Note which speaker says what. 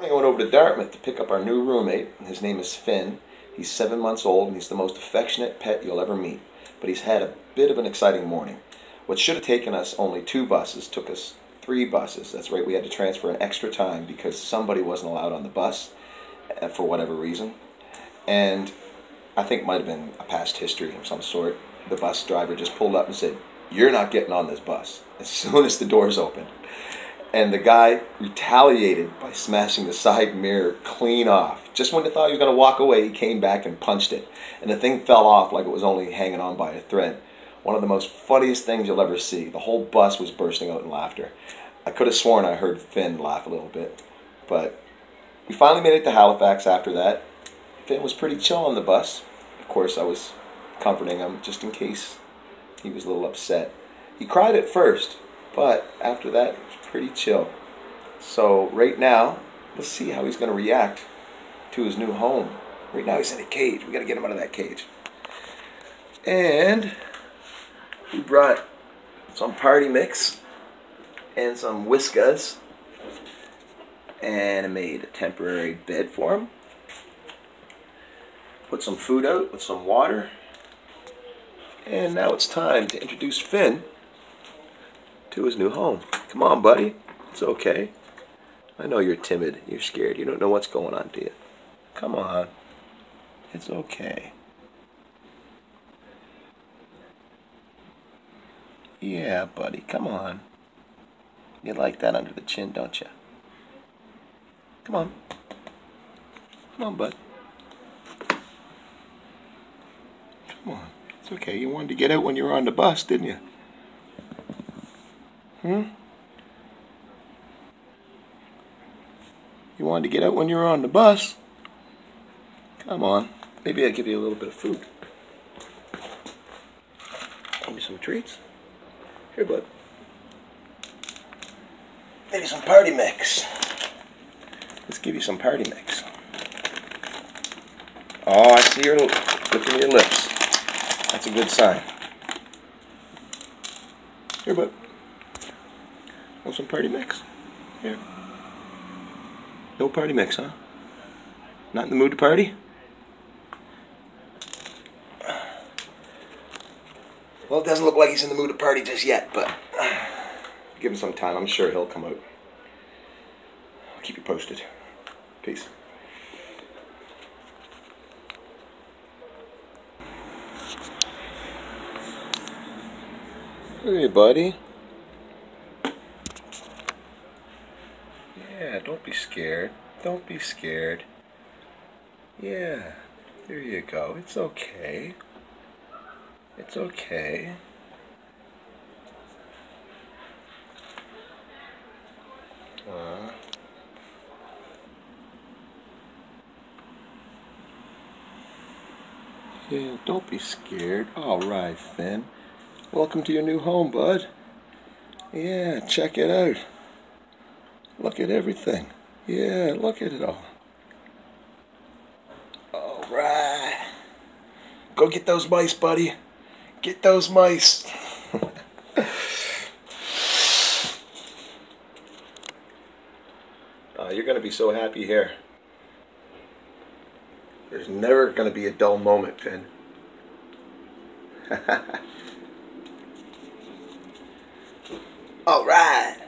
Speaker 1: I went over to Dartmouth to pick up our new roommate. His name is Finn. He's seven months old and he's the most affectionate pet you'll ever meet. But he's had a bit of an exciting morning. What should have taken us only two buses took us three buses. That's right, we had to transfer an extra time because somebody wasn't allowed on the bus uh, for whatever reason. And I think might have been a past history of some sort. The bus driver just pulled up and said, You're not getting on this bus as soon as the doors opened and the guy retaliated by smashing the side mirror clean off. Just when he thought he was going to walk away, he came back and punched it. And the thing fell off like it was only hanging on by a thread. One of the most funniest things you'll ever see. The whole bus was bursting out in laughter. I could have sworn I heard Finn laugh a little bit. But we finally made it to Halifax after that. Finn was pretty chill on the bus. Of course, I was comforting him just in case he was a little upset. He cried at first, but after that, it's pretty chill. So right now, let's see how he's going to react to his new home. Right now he's in a cage. We got to get him out of that cage. And we brought some party mix and some whiskas. And I made a temporary bed for him. Put some food out with some water. And now it's time to introduce Finn to his new home. Come on, buddy. It's okay. I know you're timid. You're scared. You don't know what's going on, do you? Come on. It's okay. Yeah, buddy. Come on. You like that under the chin, don't you? Come on. Come on, bud. Come on. It's okay. You wanted to get out when you were on the bus, didn't you? Hmm? You wanted to get out when you were on the bus. Come on. Maybe I'll give you a little bit of food. Me some treats. Here, bud. Maybe some party mix. Let's give you some party mix. Oh, I see your licking your lips. That's a good sign. Here, bud. Want some party mix? Here. No party mix, huh? Not in the mood to party? Well, it doesn't look like he's in the mood to party just yet, but uh, give him some time. I'm sure he'll come out. I'll keep you posted. Peace. Hey, buddy. Yeah, don't be scared. Don't be scared. Yeah, there you go. It's okay. It's okay. Uh, yeah, don't be scared. All right, Finn. Welcome to your new home, bud. Yeah, check it out. Look at everything. Yeah, look at it all. All right. Go get those mice, buddy. Get those mice. uh, you're going to be so happy here. There's never going to be a dull moment, Finn. All right.